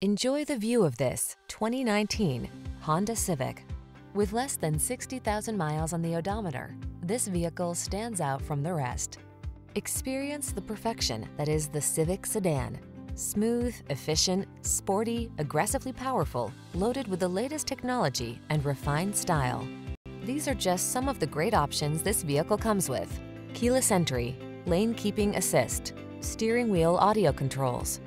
Enjoy the view of this 2019 Honda Civic. With less than 60,000 miles on the odometer, this vehicle stands out from the rest. Experience the perfection that is the Civic sedan. Smooth, efficient, sporty, aggressively powerful, loaded with the latest technology and refined style. These are just some of the great options this vehicle comes with. Keyless entry, lane keeping assist, steering wheel audio controls,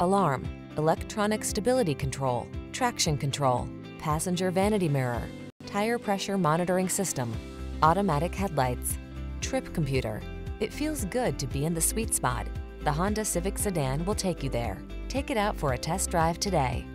alarm, electronic stability control, traction control, passenger vanity mirror, tire pressure monitoring system, automatic headlights, trip computer. It feels good to be in the sweet spot. The Honda Civic Sedan will take you there. Take it out for a test drive today.